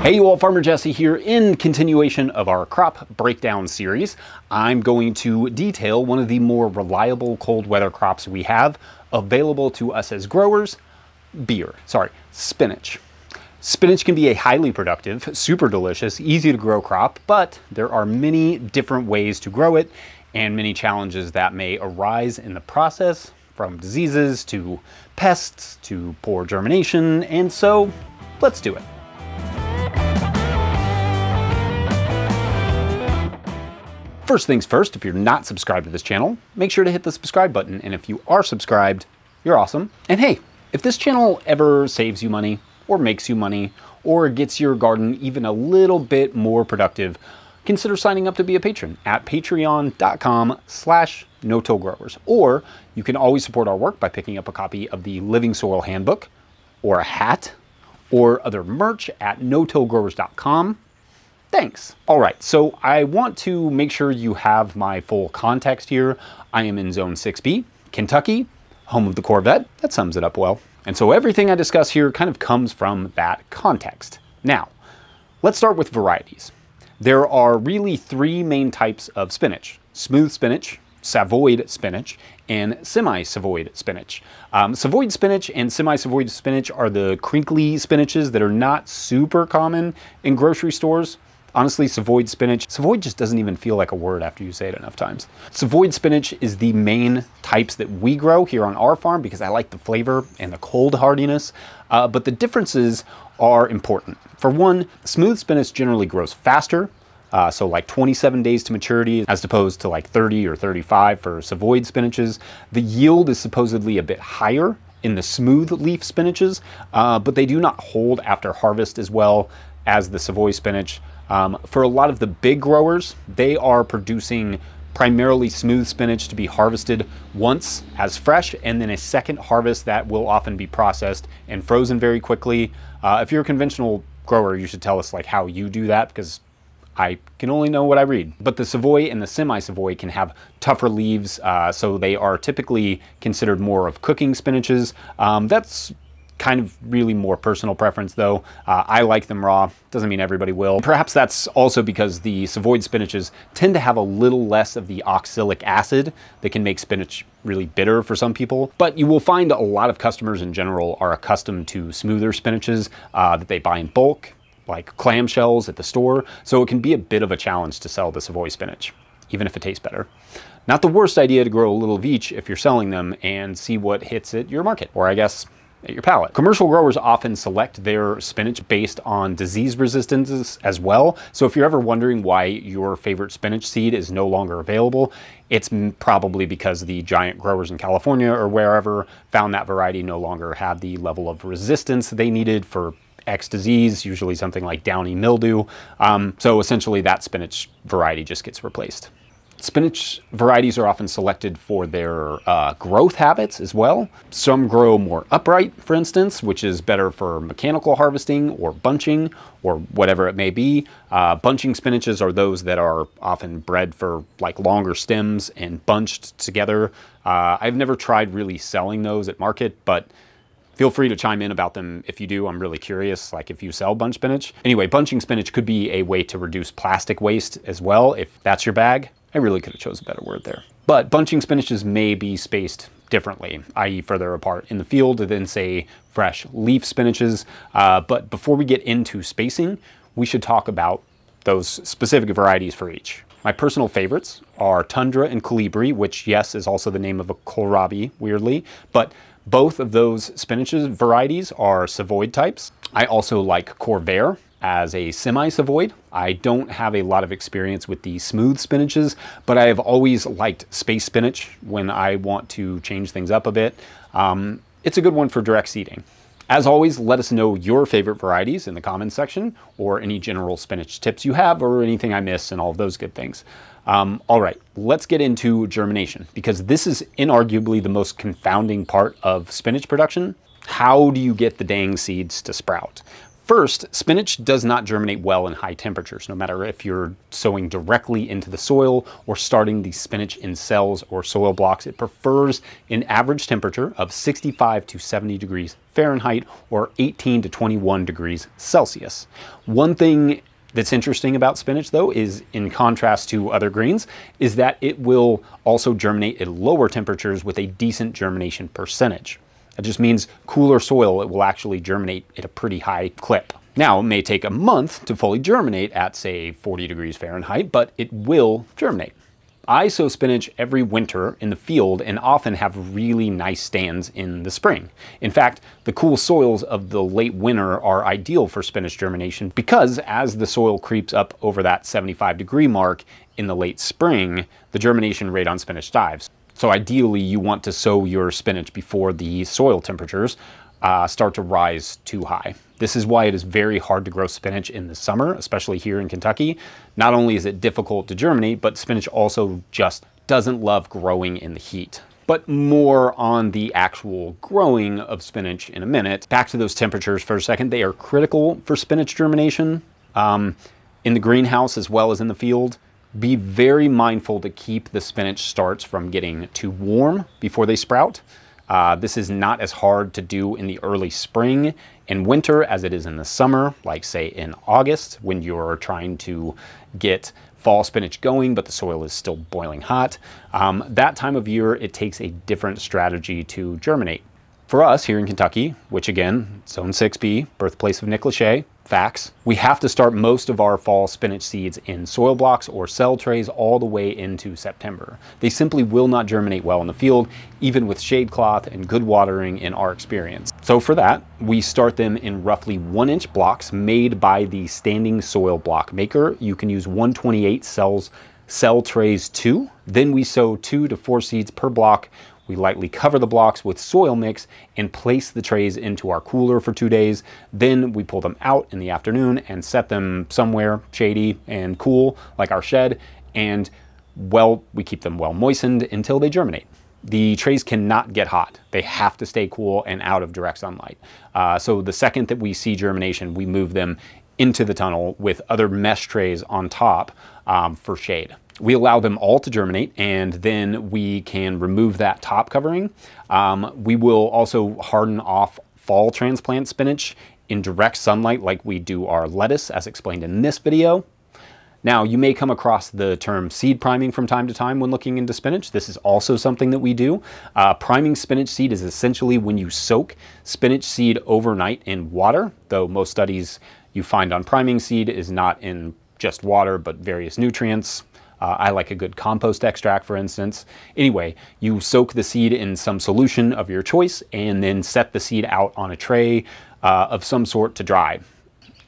Hey you all, Farmer Jesse here in continuation of our crop breakdown series. I'm going to detail one of the more reliable cold weather crops we have available to us as growers, beer, sorry, spinach. Spinach can be a highly productive, super delicious, easy to grow crop, but there are many different ways to grow it and many challenges that may arise in the process from diseases to pests to poor germination, and so let's do it. First things first, if you're not subscribed to this channel, make sure to hit the subscribe button. And if you are subscribed, you're awesome. And hey, if this channel ever saves you money or makes you money or gets your garden even a little bit more productive, consider signing up to be a patron at patreon.com slash no-till growers. Or you can always support our work by picking up a copy of the Living Soil Handbook or a hat or other merch at no-tillgrowers.com Thanks. All right, so I want to make sure you have my full context here. I am in Zone 6B, Kentucky, home of the Corvette. That sums it up well. And so everything I discuss here kind of comes from that context. Now, let's start with varieties. There are really three main types of spinach. Smooth spinach, Savoyed spinach, and semi-Savoyed spinach. Um, spinach and semi-Savoyed spinach are the crinkly spinaches that are not super common in grocery stores. Honestly, Savoyed spinach, Savoyed just doesn't even feel like a word after you say it enough times. Savoyed spinach is the main types that we grow here on our farm because I like the flavor and the cold hardiness, uh, but the differences are important. For one, smooth spinach generally grows faster, uh, so like 27 days to maturity as opposed to like 30 or 35 for Savoyed spinaches. The yield is supposedly a bit higher in the smooth leaf spinaches, uh, but they do not hold after harvest as well as the Savoy spinach. Um, for a lot of the big growers, they are producing primarily smooth spinach to be harvested once as fresh and then a second harvest that will often be processed and frozen very quickly. Uh, if you're a conventional grower, you should tell us like how you do that because I can only know what I read. But the Savoy and the semi-Savoy can have tougher leaves, uh, so they are typically considered more of cooking spinaches. Um, that's kind of really more personal preference though. Uh, I like them raw, doesn't mean everybody will. Perhaps that's also because the Savoyed spinaches tend to have a little less of the oxalic acid that can make spinach really bitter for some people. But you will find a lot of customers in general are accustomed to smoother spinaches uh, that they buy in bulk, like clamshells at the store, so it can be a bit of a challenge to sell the Savoy spinach, even if it tastes better. Not the worst idea to grow a little veach if you're selling them and see what hits at your market, or I guess at your palate. Commercial growers often select their spinach based on disease resistances as well. So if you're ever wondering why your favorite spinach seed is no longer available, it's probably because the giant growers in California or wherever found that variety no longer had the level of resistance they needed for X disease, usually something like downy mildew. Um, so essentially that spinach variety just gets replaced. Spinach varieties are often selected for their uh, growth habits as well. Some grow more upright, for instance, which is better for mechanical harvesting or bunching or whatever it may be. Uh, bunching spinaches are those that are often bred for like longer stems and bunched together. Uh, I've never tried really selling those at market, but Feel free to chime in about them if you do. I'm really curious, like if you sell bunch spinach. Anyway, bunching spinach could be a way to reduce plastic waste as well, if that's your bag. I really could have chose a better word there. But bunching spinaches may be spaced differently, i.e. further apart in the field than say fresh leaf spinaches. Uh, but before we get into spacing, we should talk about those specific varieties for each. My personal favorites are Tundra and Colibri, which yes, is also the name of a kohlrabi, weirdly, but both of those spinaches varieties are Savoyed types. I also like Corvair, as a semi-Savoyed. I don't have a lot of experience with the smooth spinaches, but I have always liked space spinach when I want to change things up a bit. Um, it's a good one for direct seeding. As always, let us know your favorite varieties in the comments section or any general spinach tips you have or anything I miss and all of those good things. Um, all right, let's get into germination because this is inarguably the most confounding part of spinach production. How do you get the dang seeds to sprout? First, spinach does not germinate well in high temperatures, no matter if you're sowing directly into the soil or starting the spinach in cells or soil blocks. It prefers an average temperature of 65 to 70 degrees Fahrenheit or 18 to 21 degrees Celsius. One thing that's interesting about spinach though is in contrast to other greens is that it will also germinate at lower temperatures with a decent germination percentage. That just means cooler soil, it will actually germinate at a pretty high clip. Now, it may take a month to fully germinate at, say, 40 degrees Fahrenheit, but it will germinate. I sow spinach every winter in the field and often have really nice stands in the spring. In fact, the cool soils of the late winter are ideal for spinach germination because as the soil creeps up over that 75 degree mark in the late spring, the germination rate on spinach dives. So ideally you want to sow your spinach before the soil temperatures uh, start to rise too high. This is why it is very hard to grow spinach in the summer, especially here in Kentucky. Not only is it difficult to germinate, but spinach also just doesn't love growing in the heat. But more on the actual growing of spinach in a minute. Back to those temperatures for a second. They are critical for spinach germination um, in the greenhouse as well as in the field. Be very mindful to keep the spinach starts from getting too warm before they sprout. Uh, this is not as hard to do in the early spring and winter as it is in the summer, like say in August when you're trying to get fall spinach going, but the soil is still boiling hot. Um, that time of year, it takes a different strategy to germinate. For us here in Kentucky, which again, Zone 6B, birthplace of Nick Lachey, facts, we have to start most of our fall spinach seeds in soil blocks or cell trays all the way into September. They simply will not germinate well in the field, even with shade cloth and good watering in our experience. So for that, we start them in roughly one inch blocks made by the standing soil block maker. You can use 128 cells cell trays two. Then we sow two to four seeds per block we lightly cover the blocks with soil mix and place the trays into our cooler for two days. Then we pull them out in the afternoon and set them somewhere shady and cool, like our shed. And well, we keep them well moistened until they germinate. The trays cannot get hot. They have to stay cool and out of direct sunlight. Uh, so the second that we see germination, we move them into the tunnel with other mesh trays on top um, for shade we allow them all to germinate and then we can remove that top covering. Um, we will also harden off fall transplant spinach in direct sunlight like we do our lettuce as explained in this video. Now you may come across the term seed priming from time to time when looking into spinach. This is also something that we do. Uh, priming spinach seed is essentially when you soak spinach seed overnight in water, though most studies you find on priming seed is not in just water but various nutrients, uh, I like a good compost extract, for instance. Anyway, you soak the seed in some solution of your choice and then set the seed out on a tray uh, of some sort to dry.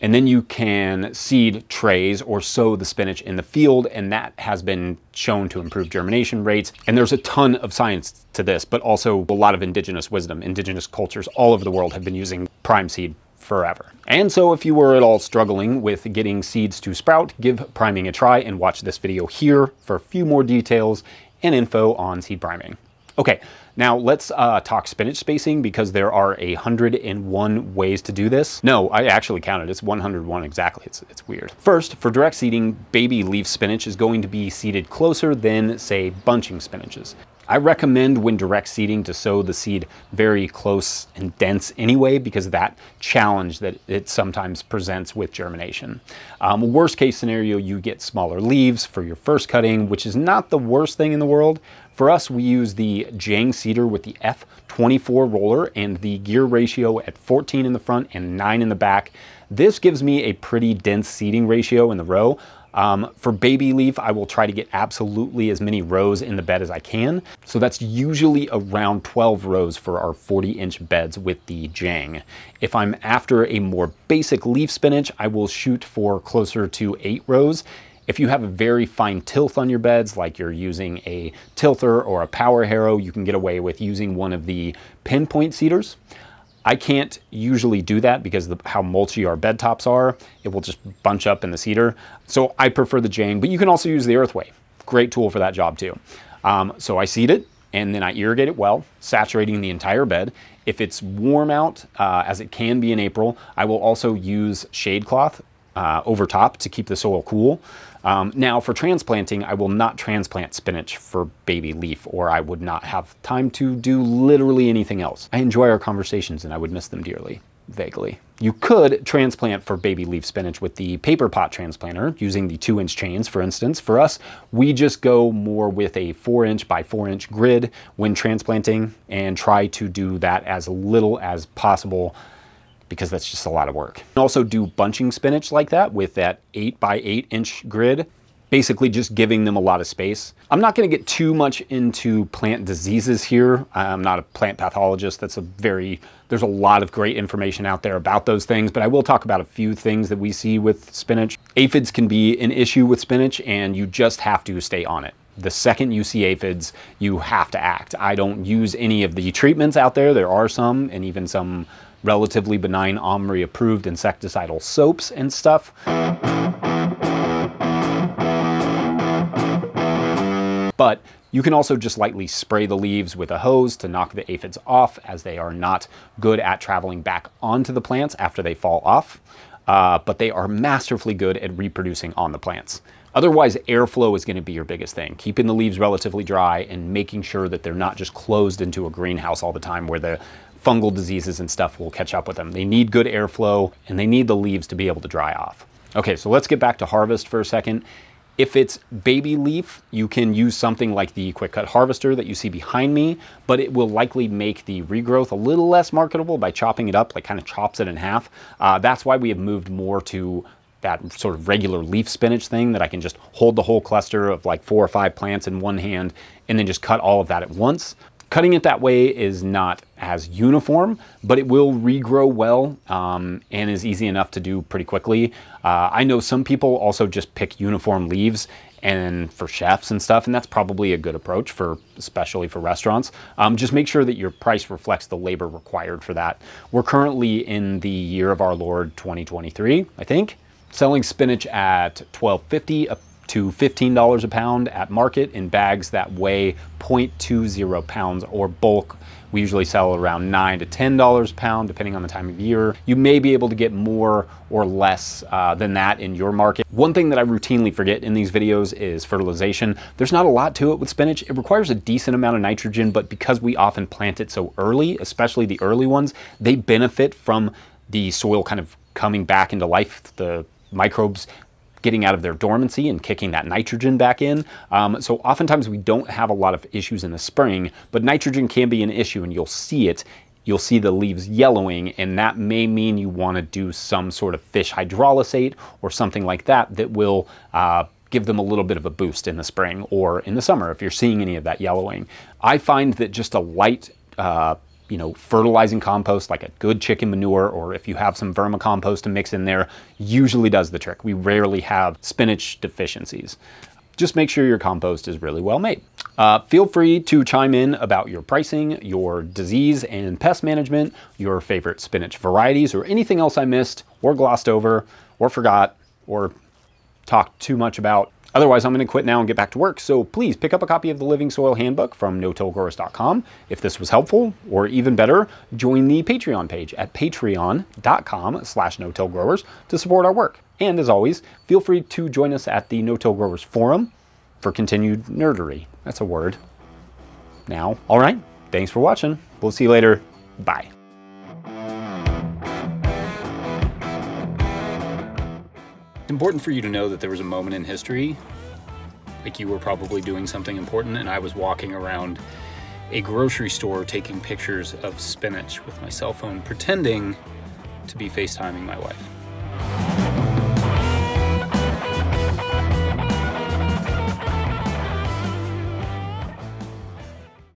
And then you can seed trays or sow the spinach in the field, and that has been shown to improve germination rates. And there's a ton of science to this, but also a lot of indigenous wisdom. Indigenous cultures all over the world have been using prime seed forever. And so if you were at all struggling with getting seeds to sprout, give priming a try and watch this video here for a few more details and info on seed priming. Okay, now let's uh, talk spinach spacing because there are a 101 ways to do this. No, I actually counted, it's 101 exactly, it's, it's weird. First, for direct seeding, baby leaf spinach is going to be seeded closer than, say, bunching spinaches. I recommend when direct seeding to sow the seed very close and dense anyway because of that challenge that it sometimes presents with germination. Um, worst case scenario, you get smaller leaves for your first cutting, which is not the worst thing in the world. For us, we use the Jang seeder with the F24 roller and the gear ratio at 14 in the front and 9 in the back. This gives me a pretty dense seeding ratio in the row. Um, for baby leaf, I will try to get absolutely as many rows in the bed as I can. So that's usually around 12 rows for our 40 inch beds with the Jang. If I'm after a more basic leaf spinach, I will shoot for closer to eight rows. If you have a very fine tilth on your beds, like you're using a tilther or a power harrow, you can get away with using one of the pinpoint seeders. I can't usually do that because of how mulchy our bed tops are. It will just bunch up in the seeder. So I prefer the Jang, but you can also use the Earthway. Great tool for that job too. Um, so I seed it and then I irrigate it well, saturating the entire bed. If it's warm out, uh, as it can be in April, I will also use shade cloth uh, over top to keep the soil cool. Um, now for transplanting, I will not transplant spinach for baby leaf or I would not have time to do literally anything else. I enjoy our conversations and I would miss them dearly vaguely. You could transplant for baby leaf spinach with the paper pot transplanter using the two inch chains, for instance. For us, we just go more with a four inch by four inch grid when transplanting and try to do that as little as possible because that's just a lot of work. also do bunching spinach like that with that eight by eight inch grid basically just giving them a lot of space. I'm not gonna get too much into plant diseases here. I'm not a plant pathologist. That's a very, there's a lot of great information out there about those things, but I will talk about a few things that we see with spinach. Aphids can be an issue with spinach and you just have to stay on it. The second you see aphids, you have to act. I don't use any of the treatments out there. There are some and even some relatively benign OMRI approved insecticidal soaps and stuff. But you can also just lightly spray the leaves with a hose to knock the aphids off as they are not good at traveling back onto the plants after they fall off. Uh, but they are masterfully good at reproducing on the plants. Otherwise, airflow is going to be your biggest thing. Keeping the leaves relatively dry and making sure that they're not just closed into a greenhouse all the time where the fungal diseases and stuff will catch up with them. They need good airflow and they need the leaves to be able to dry off. Okay, so let's get back to harvest for a second. If it's baby leaf, you can use something like the quick cut harvester that you see behind me, but it will likely make the regrowth a little less marketable by chopping it up, like kind of chops it in half. Uh, that's why we have moved more to that sort of regular leaf spinach thing that I can just hold the whole cluster of like four or five plants in one hand and then just cut all of that at once. Cutting it that way is not as uniform, but it will regrow well um, and is easy enough to do pretty quickly. Uh, I know some people also just pick uniform leaves and for chefs and stuff, and that's probably a good approach for, especially for restaurants. Um, just make sure that your price reflects the labor required for that. We're currently in the year of our Lord 2023, I think, selling spinach at 12.50 a to $15 a pound at market in bags that weigh 0.20 pounds or bulk. We usually sell around 9 to $10 a pound, depending on the time of year. You may be able to get more or less uh, than that in your market. One thing that I routinely forget in these videos is fertilization. There's not a lot to it with spinach. It requires a decent amount of nitrogen, but because we often plant it so early, especially the early ones, they benefit from the soil kind of coming back into life. The microbes getting out of their dormancy and kicking that nitrogen back in. Um, so oftentimes we don't have a lot of issues in the spring, but nitrogen can be an issue and you'll see it you'll see the leaves yellowing and that may mean you want to do some sort of fish hydrolysate or something like that that will uh, give them a little bit of a boost in the spring or in the summer if you're seeing any of that yellowing. I find that just a light uh, you know, fertilizing compost like a good chicken manure or if you have some vermicompost to mix in there usually does the trick. We rarely have spinach deficiencies. Just make sure your compost is really well made. Uh, feel free to chime in about your pricing, your disease and pest management, your favorite spinach varieties, or anything else I missed or glossed over or forgot or talked too much about. Otherwise, I'm going to quit now and get back to work. So please pick up a copy of the Living Soil Handbook from no-tillgrowers.com. If this was helpful, or even better, join the Patreon page at patreon.com slash no-tillgrowers to support our work. And as always, feel free to join us at the No-Till Growers Forum for continued nerdery. That's a word. Now, all right, thanks for watching. We'll see you later. Bye. Important for you to know that there was a moment in history, like you were probably doing something important, and I was walking around a grocery store taking pictures of spinach with my cell phone, pretending to be FaceTiming my wife.